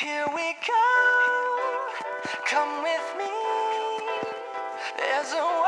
Here we go, come with me. There's a